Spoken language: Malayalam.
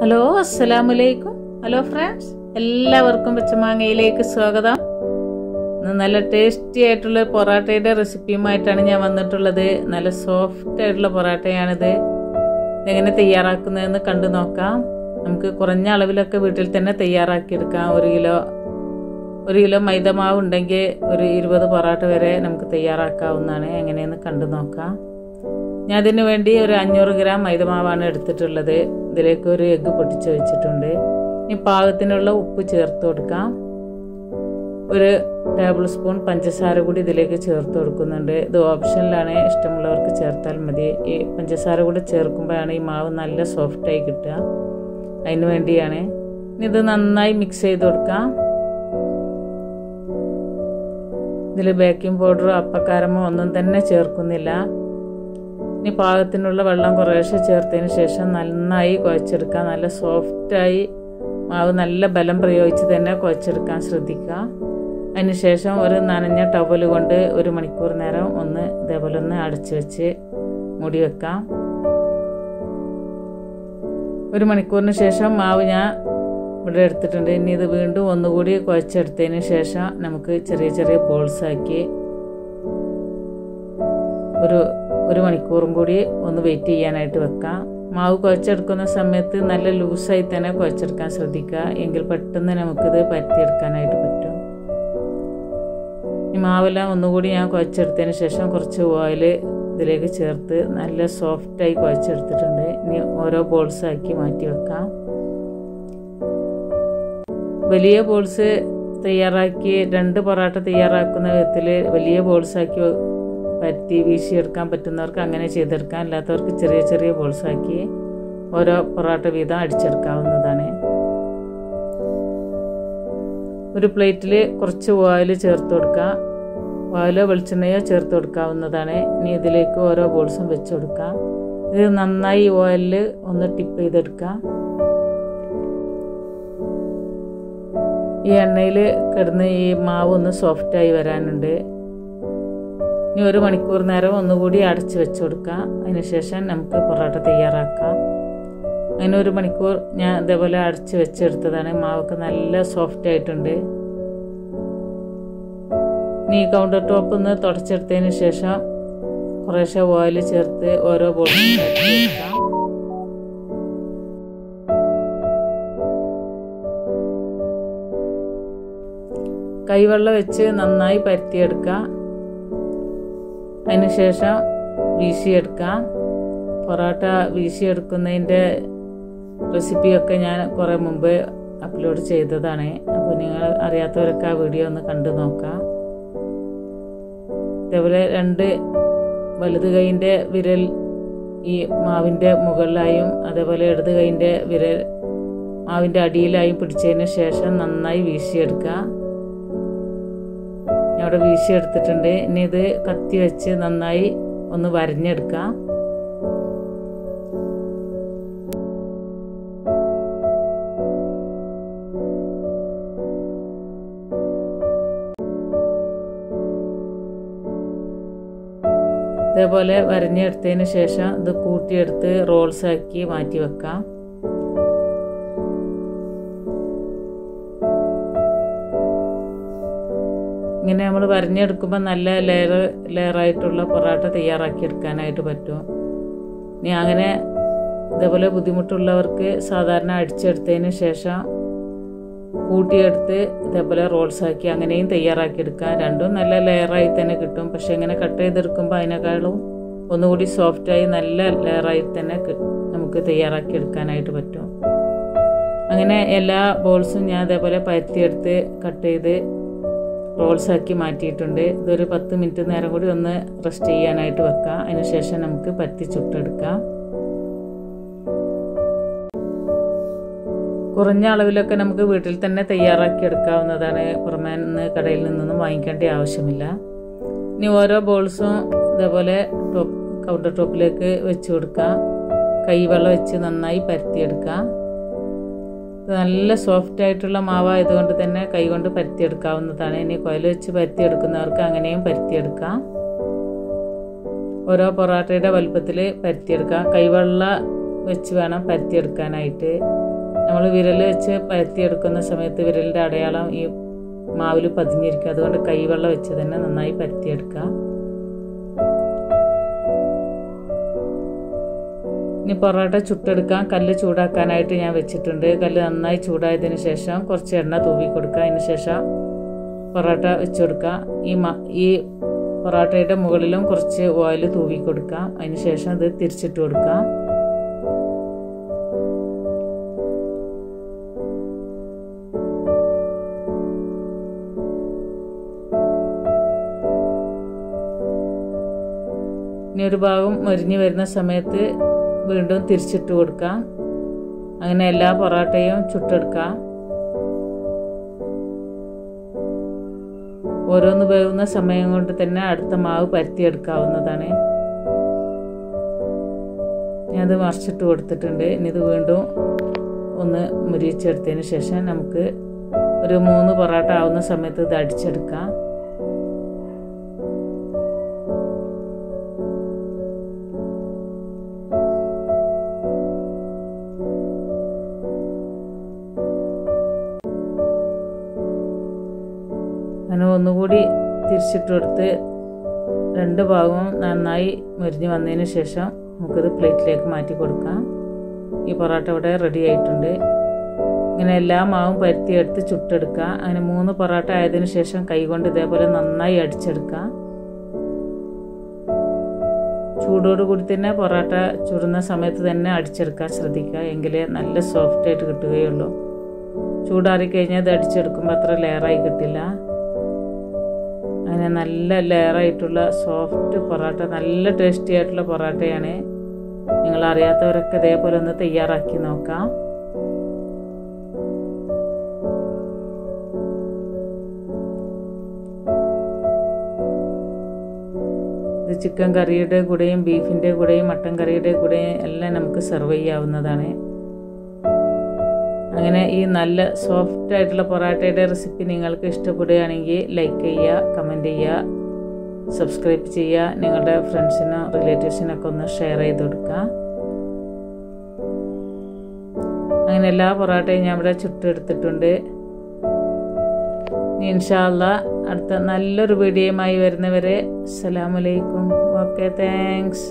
ഹലോ അസ്സലാമലൈക്കും ഹലോ ഫ്രണ്ട്സ് എല്ലാവർക്കും പച്ചമാങ്ങയിലേക്ക് സ്വാഗതം. നല്ല ടേസ്റ്റി ആയിട്ടുള്ള പൊറാട്ടയുടെ റെസിപ്പിയുമായിട്ടാണ് ഞാൻ വന്നിട്ടുള്ളത്. നല്ല സോഫ്റ്റ് ആയിട്ടുള്ള പൊറാട്ടയാണിത്. എങ്ങനെ തയ്യാറാക്കുന്നതെന്ന് കണ്ടു നോക്കാം. നമുക്ക് കുറഞ്ഞ അളവിലൊക്കെ വീട്ടിൽ തന്നെ തയ്യാറാക്കിയെടുക്കാം. ഒരു കിലോ ഒരു കിലോ മൈദമാവ് ഉണ്ടെങ്കിൽ ഒരു ഇരുപത് പൊറാട്ട വരെ നമുക്ക് തയ്യാറാക്കാവുന്നതാണ്. എങ്ങനെയെന്ന് കണ്ടു നോക്കാം. ഞാൻ വേണ്ടി ഒരു അഞ്ഞൂറ് ഗ്രാം മൈദമാവാണ് എടുത്തിട്ടുള്ളത്. ഇതിലേക്ക് ഒരു എഗ്ഗ് പൊട്ടിച്ച് വെച്ചിട്ടുണ്ട്. ഇനി പാകത്തിനുള്ള ഉപ്പ് ചേർത്ത് കൊടുക്കാം. ഒരു ടേബിൾ സ്പൂൺ പഞ്ചസാര കൂടി ഇതിലേക്ക് ചേർത്ത് കൊടുക്കുന്നുണ്ട്. ഇത് ഓപ്ഷനിലാണ് ഇഷ്ടമുള്ളവർക്ക് ചേർത്താൽ മതി. ഈ പഞ്ചസാര കൂടി ചേർക്കുമ്പോഴാണ് ഈ മാവ് നല്ല സോഫ്റ്റായി കിട്ടുക. അതിന് വേണ്ടിയാണ്. ഇനി ഇത് നന്നായി മിക്സ് ചെയ്ത് കൊടുക്കാം. ഇതിൽ ബേക്കിംഗ് പൗഡറോ അപ്പക്കാരമോ ഒന്നും തന്നെ ചേർക്കുന്നില്ല. ഇനി പാകത്തിനുള്ള വെള്ളം കുറേശ്ശെ ചേർത്തതിന് ശേഷം നന്നായി കുഴച്ചെടുക്കുക. നല്ല സോഫ്റ്റായി മാവ് നല്ല ബലം പ്രയോഗിച്ച് തന്നെ കുഴച്ചെടുക്കാൻ ശ്രദ്ധിക്കുക. അതിനുശേഷം ഒരു നനഞ്ഞ ടവൽ കൊണ്ട് ഒരു മണിക്കൂർ നേരം ഒന്ന് ഇതേപോലെ ഒന്ന് അടച്ചു വെച്ച് മൂടി വെക്കാം. ഒരു മണിക്കൂറിന് ശേഷം മാവ് ഞാൻ ഇവിടെ എടുത്തിട്ടുണ്ട്. ഇനി ഇത് വീണ്ടും ഒന്നുകൂടി കുഴച്ചെടുത്തതിന് ശേഷം നമുക്ക് ചെറിയ ചെറിയ ബോൾസാക്കി ഒരു ഒരു മണിക്കൂറും കൂടി ഒന്ന് വെയിറ്റ് ചെയ്യാനായിട്ട് വെക്കാം. മാവ് കുഴച്ചെടുക്കുന്ന സമയത്ത് നല്ല ലൂസായി തന്നെ കുഴച്ചെടുക്കാൻ ശ്രദ്ധിക്കുക. എങ്കിൽ പെട്ടെന്ന് നമുക്കിത് പരത്തിയെടുക്കാനായിട്ട് പറ്റും. ഈ മാവെല്ലാം ഒന്നുകൂടി ഞാൻ കുഴച്ചെടുത്തതിന് ശേഷം കുറച്ച് ഓയിൽ ഇതിലേക്ക് ചേർത്ത് നല്ല സോഫ്റ്റായി കുഴച്ചെടുത്തിട്ടുണ്ട്. ഇനി ഓരോ ബോൾസ് ആക്കി മാറ്റി വെക്കാം. വലിയ ബോൾസ് തയ്യാറാക്കി രണ്ട് പൊറാട്ട തയ്യാറാക്കുന്ന വിധത്തിൽ വലിയ ബോൾസ് ആക്കി പരത്തി വീശിയെടുക്കാൻ പറ്റുന്നവർക്ക് അങ്ങനെ ചെയ്തെടുക്കാം അല്ലാത്തവർക്ക് ചെറിയ ചെറിയ ബോൾസാക്കി ഓരോ പൊറോട്ട വീതം അടിച്ചെടുക്കാവുന്നതാണ്. ഒരു പ്ലേറ്റിൽ കുറച്ച് ഓയിൽ ചേർത്ത് കൊടുക്കുക. ഓയിലോ വെളിച്ചെണ്ണയോ ചേർത്ത് കൊടുക്കാവുന്നതാണ്. ഇനി ഇതിലേക്ക് ഓരോ ബോൾസും വെച്ച് കൊടുക്കുക. ഇത് നന്നായി ഓയിലിൽ ഒന്ന് ടിപ്പ് ചെയ്തെടുക്കുക. ഈ എണ്ണയിൽ കിടന്ന് ഈ മാവ് ഒന്ന് സോഫ്റ്റായി വരാനുണ്ട്. ഇനി ഒരു മണിക്കൂർ നേരം ഒന്നുകൂടി അടച്ച് വെച്ച് കൊടുക്കുക അതിനുശേഷം നമുക്ക് പൊറോട്ട തയ്യാറാക്കാം. അങ്ങനെ ഒരു മണിക്കൂർ ഞാൻ ഇതേപോലെ അടച്ച് വെച്ചെടുത്തതാണ് മാവൊക്കെ നല്ല സോഫ്റ്റ് ആയിട്ടുണ്ട്. ഇനി ഈ കൗണ്ടർ ടോപ്പ് ഒന്ന് തുടച്ചെടുത്തതിന് ശേഷം കുറേശ്ശെ ഓയിൽ ചേർത്ത് ഓരോ ബോട്ടിലും കൈവെള്ളം വെച്ച് നന്നായി പരത്തിയെടുക്കുക അതിനുശേഷം വീശിയെടുക്കാം. പൊറോട്ട വീശിയെടുക്കുന്നതിന്റെ റെസിപ്പിയൊക്കെ ഞാൻ കുറേ മുമ്പ് അപ്ലോഡ് ചെയ്തതാണ്. അപ്പോൾ നിങ്ങൾ അറിയാത്തവരൊക്കെ ആ വീഡിയോ ഒന്ന് കണ്ടു നോക്കാം. ഇതേപോലെ രണ്ട് വലത് കൈന്റെ വിരൽ ഈ മാവിന്റെ മുകളിലായും അതേപോലെ ഇടത് കൈന്റെ വിരൽ മാവിന്റെ അടിയിലായും പിടിച്ചതിന് ശേഷം നന്നായി വീശിയെടുക്കുക അവിടെ വീശിയെടുത്തിട്ടുണ്ട് ഇനി ഇത് കത്തി വെച്ച് നന്നായി ഒന്ന് വരഞ്ഞെടുക്കാം. ഇതേപോലെ വരഞ്ഞെടുത്തതിന് ശേഷം ഇത് കൂട്ടിയെടുത്ത് റോൾസാക്കി മാറ്റി വെക്കാം. ഇങ്ങനെ നമ്മൾ വരഞ്ഞെടുക്കുമ്പോൾ നല്ല ലെയർ ലെയറായിട്ടുള്ള പൊറോട്ട തയ്യാറാക്കി എടുക്കാനായിട്ട് പറ്റും. ഇനി അങ്ങനെ ഇതേപോലെ ബുദ്ധിമുട്ടുള്ളവർക്ക് സാധാരണ അടിച്ചെടുത്തതിന് ശേഷം കൂട്ടിയെടുത്ത് ഇതേപോലെ റോൾസ് ആക്കി അങ്ങനെയും തയ്യാറാക്കി എടുക്കാം രണ്ടും നല്ല ലെയറായി തന്നെ കിട്ടും. പക്ഷെ ഇങ്ങനെ കട്ട് ചെയ്തെടുക്കുമ്പോൾ അതിനേക്കാളും ഒന്നുകൂടി സോഫ്റ്റായി നല്ല ലെയറായി തന്നെ നമുക്ക് തയ്യാറാക്കി എടുക്കാനായിട്ട് പറ്റും. അങ്ങനെ എല്ലാ ബോൾസും ഞാൻ അതേപോലെ പരത്തിയെടുത്ത് കട്ട് ചെയ്ത് റോൾസ് ആക്കി മാറ്റിയിട്ടുണ്ട്. ഇതൊരു പത്ത് മിനിറ്റ് നേരം കൂടി ഒന്ന് റെസ്റ്റ് ചെയ്യാനായിട്ട് വെക്കാം. അതിനുശേഷം നമുക്ക് പറ്റി ചുട്ടെടുക്കാം. കുറഞ്ഞ അളവിലൊക്കെ നമുക്ക് വീട്ടിൽ തന്നെ തയ്യാറാക്കി എടുക്കാവുന്നതാണ്. പുറമേ നിന്ന് കടയിൽ നിന്നൊന്നും വാങ്ങിക്കേണ്ട ആവശ്യമില്ല. ഇനി ഓരോ ബോൾസും ഇതേപോലെ ടോപ്പ് കൗണ്ടർ ടോപ്പിലേക്ക് വെച്ച് കൊടുക്കാം. കൈവെള്ളം വെച്ച് നന്നായി പരത്തിയെടുക്കാം. ഇത് നല്ല സോഫ്റ്റ് ആയിട്ടുള്ള മാവായതുകൊണ്ട് തന്നെ കൈകൊണ്ട് പരത്തിയെടുക്കാവുന്നതാണ്. ഇനി കൊയൽ വെച്ച് പരത്തിയെടുക്കുന്നവർക്ക് അങ്ങനെയും പരത്തിയെടുക്കാം. ഓരോ പൊറോട്ടയുടെ വലുപ്പത്തിൽ പരത്തിയെടുക്കാം. കൈവെള്ള വെച്ച് വേണം പരത്തിയെടുക്കാനായിട്ട്. നമ്മൾ വിരൽ വെച്ച് പരത്തിയെടുക്കുന്ന സമയത്ത് വിരലിന്റെ അടയാളം ഈ മാവിൽ പതിഞ്ഞിരിക്കും. അതുകൊണ്ട് കൈവെള്ളം വെച്ച് തന്നെ നന്നായി പരത്തിയെടുക്കുക ഇനി പൊറോട്ട ചുട്ടെടുക്കാൻ കല്ല് ചൂടാക്കാനായിട്ട് ഞാൻ വെച്ചിട്ടുണ്ട്. കല്ല് നന്നായി ചൂടായതിന് ശേഷം കുറച്ച് എണ്ണ തൂവി കൊടുക്കുക അതിന് ശേഷം പൊറോട്ട വെച്ച് കൊടുക്കുക ഈ മ ഈ പൊറോട്ടയുടെ മുകളിലും കുറച്ച് ഓയിൽ തൂവി കൊടുക്കുക അതിന് ശേഷം ഇത് തിരിച്ചിട്ട് കൊടുക്കുക ഇനി ഒരു ഭാഗം മരിഞ്ഞു വരുന്ന സമയത്ത് വീണ്ടും തിരിച്ചിട്ട് കൊടുക്കുക അങ്ങനെ എല്ലാ പൊറോട്ടയും ചുട്ടെടുക്കുക ഓരോന്ന് വേവുന്ന സമയം കൊണ്ട് തന്നെ അടുത്ത മാവ് പരത്തിയെടുക്കാവുന്നതാണ്. ഞാനത് മറിച്ചിട്ട് കൊടുത്തിട്ടുണ്ട്. ഇനി ഇത് വീണ്ടും ഒന്ന് മുരിച്ചെടുത്തതിന് ശേഷം നമുക്ക് ഒരു മൂന്ന് പൊറോട്ട ആവുന്ന സമയത്ത് ഇത് അടിച്ചെടുക്കാം. അങ്ങനെ ഒന്നുകൂടി തിരിച്ചിട്ട് കൊടുത്ത് രണ്ട് ഭാഗവും നന്നായി മുരിഞ്ഞ് വന്നതിന് ശേഷം നമുക്കിത് പ്ലേറ്റിലേക്ക് മാറ്റി കൊടുക്കാം. ഈ പൊറോട്ട ഇവിടെ റെഡി ആയിട്ടുണ്ട്. ഇങ്ങനെ എല്ലാ മാവും പരുത്തിയെടുത്ത് ചുട്ടെടുക്കുക അങ്ങനെ മൂന്ന് പൊറോട്ട ആയതിനു ശേഷം കൈകൊണ്ട് ഇതേപോലെ നന്നായി അടിച്ചെടുക്കുക ചൂടോടുകൂടി തന്നെ പൊറോട്ട ചുടുന്ന സമയത്ത് തന്നെ അടിച്ചെടുക്കാൻ ശ്രദ്ധിക്കുക. എങ്കിലേ നല്ല സോഫ്റ്റായിട്ട് കിട്ടുകയുള്ളൂ. ചൂടാറി കഴിഞ്ഞാൽ ഇത് അടിച്ചെടുക്കുമ്പോൾ അത്ര ലെയറായി കിട്ടില്ല. അങ്ങനെ നല്ല ലെയറായിട്ടുള്ള സോഫ്റ്റ് പൊറോട്ട നല്ല ടേസ്റ്റി ആയിട്ടുള്ള പൊറോട്ടയാണ്. നിങ്ങൾ അറിയാത്തവരൊക്കെ ഇതേപോലെ ഒന്ന് തയ്യാറാക്കി നോക്കാം. ഇത് ചിക്കൻ കറിയുടെ കൂടെയും ബീഫിന്റെ കൂടെയും മട്ടൻ കറിയുടെ കൂടെയും എല്ലാം നമുക്ക് സെർവ് ചെയ്യാവുന്നതാണ്. അങ്ങനെ ഈ നല്ല സോഫ്റ്റ് ആയിട്ടുള്ള പൊറാട്ടയുടെ റെസിപ്പി നിങ്ങൾക്ക് ഇഷ്ടപ്പെടുകയാണെങ്കിൽ ലൈക്ക് ചെയ്യുക കമന്റ് ചെയ്യുക സബ്സ്ക്രൈബ് ചെയ്യുക നിങ്ങളുടെ ഫ്രണ്ട്സിനോ റിലേറ്റീവ്സിനൊക്കെ ഒന്ന് ഷെയർ ചെയ്ത് കൊടുക്കുക. അങ്ങനെ എല്ലാ പൊറാട്ടയും ഞാൻ ഇവിടെ ചുട്ടെടുത്തിട്ടുണ്ട്. ഇൻഷാല്ല അടുത്ത നല്ലൊരു വീഡിയോയുമായി വരുന്നവരെ അസ്സലാമലൈക്കും ഓക്കെ താങ്ക്സ്